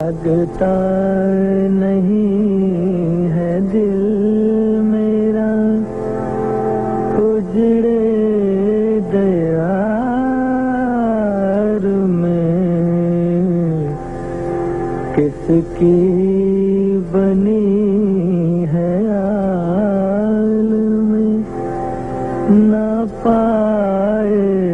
لگتا نہیں ہے دل میرا، اجڑے دیار میں کس کی بنی ہے عالم میں؟ نہ پائیدار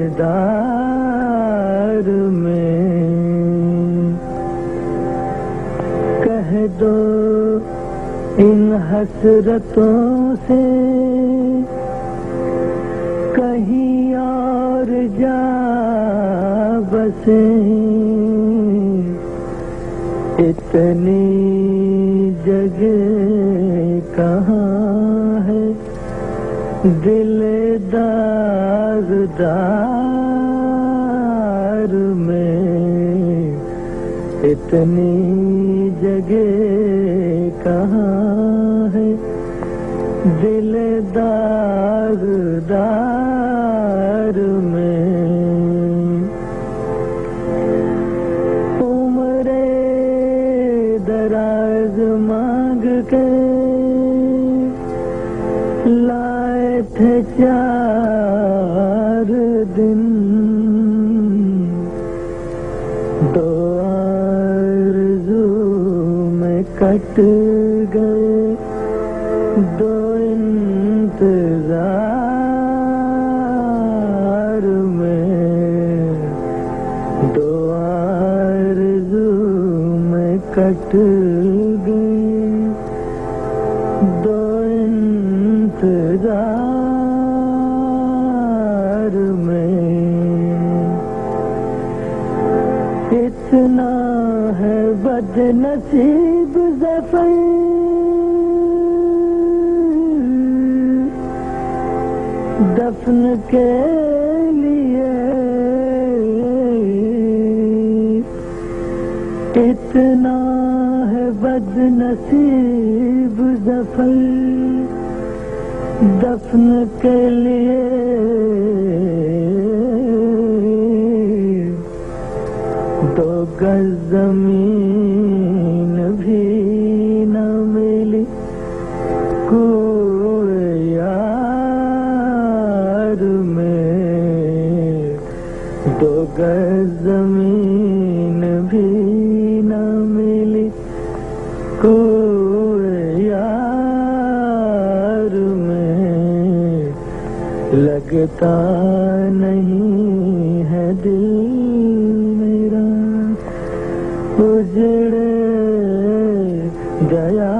دو ان حسرتوں سے کہیں اور جا بسے اتنی جگہ کہاں ہے؟ دل داغدار میں۔ اتنی جگہ کہاں ہے؟ دل داغدار میں۔ عمر دراز مانگ کے لائے تھے چار دن۔ کٹ گئے دو انتظار میں دو آرزو میں کٹ گئی۔ دو انتظار میں اتنا بد نصیب ظفر دفن کے لیے اتنا ہے بد نصیب ظفر دفن کے لیے دو گز زمین بھی نہ ملی کوئی یار میں دو گز زمین بھی نہ ملی کوئی یار میں لگتا نہیں۔ گیا